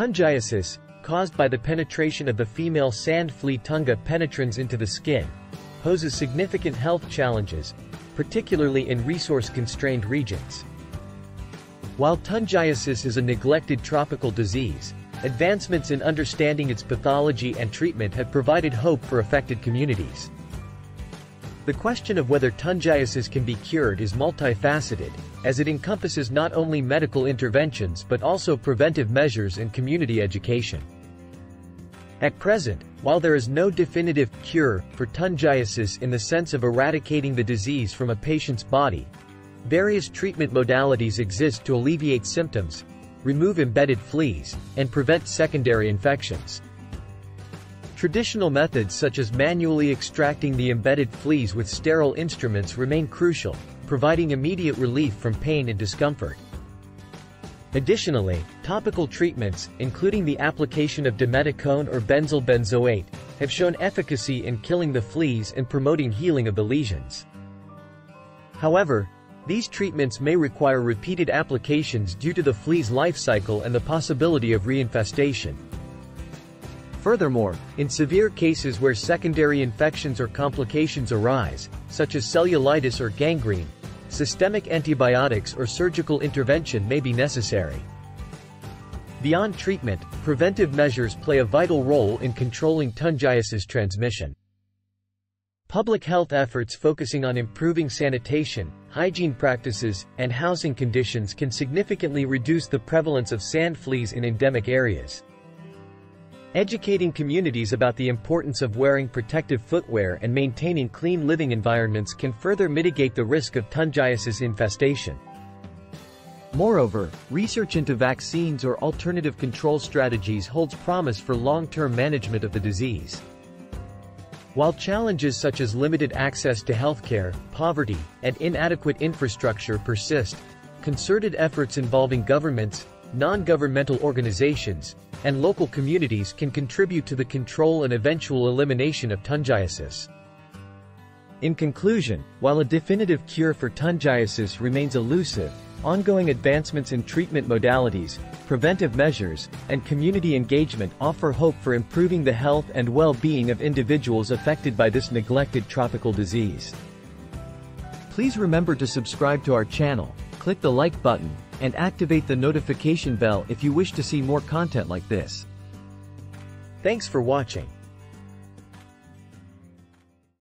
Tungiasis, caused by the penetration of the female sand flea Tunga penetrans into the skin, poses significant health challenges, particularly in resource-constrained regions. While Tungiasis is a neglected tropical disease, advancements in understanding its pathology and treatment have provided hope for affected communities. The question of whether Tungiasis can be cured is multifaceted, as it encompasses not only medical interventions but also preventive measures and community education. At present, while there is no definitive cure for Tungiasis in the sense of eradicating the disease from a patient's body, various treatment modalities exist to alleviate symptoms, remove embedded fleas, and prevent secondary infections. Traditional methods such as manually extracting the embedded fleas with sterile instruments remain crucial, providing immediate relief from pain and discomfort. Additionally, topical treatments, including the application of dimethicone or benzyl benzoate, have shown efficacy in killing the fleas and promoting healing of the lesions. However, these treatments may require repeated applications due to the flea's life cycle and the possibility of reinfestation. Furthermore, in severe cases where secondary infections or complications arise, such as cellulitis or gangrene, systemic antibiotics or surgical intervention may be necessary. Beyond treatment, preventive measures play a vital role in controlling Tungiasis transmission. Public health efforts focusing on improving sanitation, hygiene practices, and housing conditions can significantly reduce the prevalence of sand fleas in endemic areas. Educating communities about the importance of wearing protective footwear and maintaining clean living environments can further mitigate the risk of Tungiasis infestation. Moreover, research into vaccines or alternative control strategies holds promise for long-term management of the disease. While challenges such as limited access to healthcare, poverty, and inadequate infrastructure persist, concerted efforts involving governments, non-governmental organizations, and local communities can contribute to the control and eventual elimination of Tungiasis. In conclusion, while a definitive cure for Tungiasis remains elusive, ongoing advancements in treatment modalities, preventive measures, and community engagement offer hope for improving the health and well-being of individuals affected by this neglected tropical disease. Please remember to subscribe to our channel, click the like button, and activate the notification bell if you wish to see more content like this. Thanks for watching.